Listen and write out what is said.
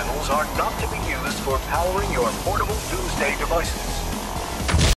panels are not to be used for powering your portable doomsday devices.